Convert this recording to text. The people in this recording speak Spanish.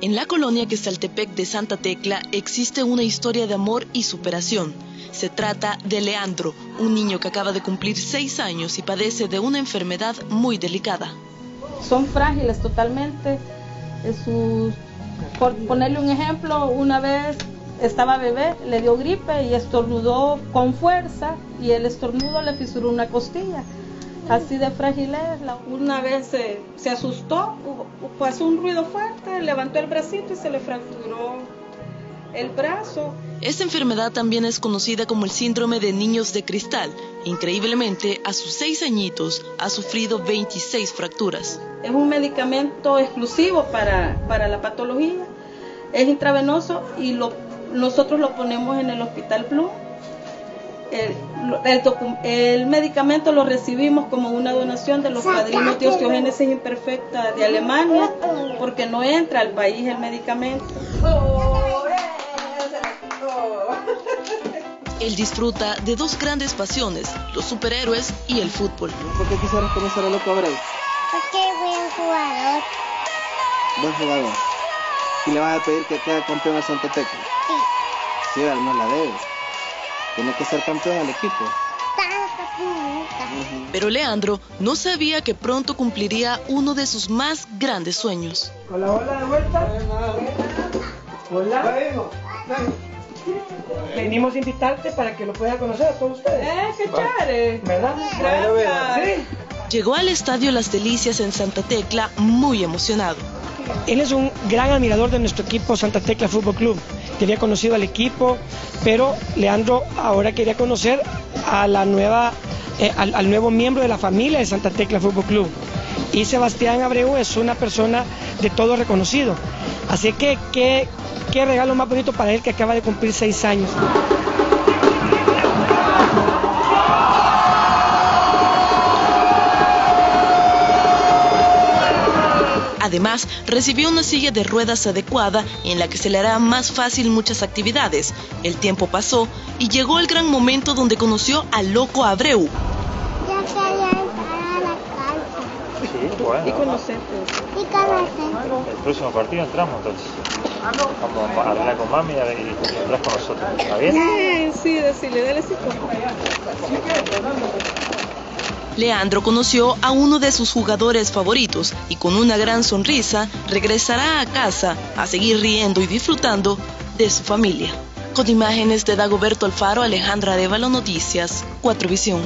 En la colonia Quesaltepec de Santa Tecla existe una historia de amor y superación. Se trata de Leandro, un niño que acaba de cumplir seis años y padece de una enfermedad muy delicada. Son frágiles totalmente. Por ponerle un ejemplo, una vez estaba bebé, le dio gripe y estornudó con fuerza y el estornudo le fisuró una costilla así de frágil es. Una vez se, asustó, pasó un ruido fuerte, levantó el bracito y se le fracturó el brazo. Esta enfermedad también es conocida como el síndrome de niños de cristal. Increíblemente, a sus seis añitos ha sufrido 26 fracturas. Es un medicamento exclusivo para, para la patología. Es intravenoso y lo, nosotros lo ponemos en el Hospital Blue el, medicamento lo recibimos como una donación de los padrinos de osteogénesis imperfecta de Alemania, porque no entra al país el medicamento. Él disfruta de dos grandes pasiones, los superhéroes y el fútbol. ¿Por qué quisieras conocer a Loco Abreu? Porque es buen jugador. Buen jugador. ¿Y le vas a pedir que quede campeón a Santa Tecla? Sí. Sí, al menos la debes. Tiene que ser campeón del equipo. Pero Leandro no sabía que pronto cumpliría uno de sus más grandes sueños. Hola, hola, de vuelta. Hola. Venimos a invitarte para que lo pueda conocer a todos ustedes. ¡Eh, qué chévere! ¿Verdad? Gracias. Llegó al estadio Las Delicias en Santa Tecla muy emocionado. Él es un gran admirador de nuestro equipo Santa Tecla Fútbol Club que había conocido al equipo, pero Leandro ahora quería conocer eh, al, nuevo miembro de la familia de Santa Tecla Fútbol Club. Y Sebastián Abreu es una persona de todo reconocido. Así que qué regalo más bonito para él que acaba de cumplir seis años. Además, recibió una silla de ruedas adecuada en la que se le hará más fácil muchas actividades. El tiempo pasó y llegó el gran momento donde conoció al loco Abreu. Ya quería entrar a la cancha. Sí, bueno. Y conocerte. Y conocerte. El próximo partido entramos entonces. Vamos a hablar con mami y entras con nosotros. ¿Está bien? Bien, sí, decirle, dale sí. Leandro conoció a uno de sus jugadores favoritos y con una gran sonrisa regresará a casa a seguir riendo y disfrutando de su familia. Con imágenes de Dagoberto Alfaro, Alejandra Arevalo, Noticias, Cuatro Visión.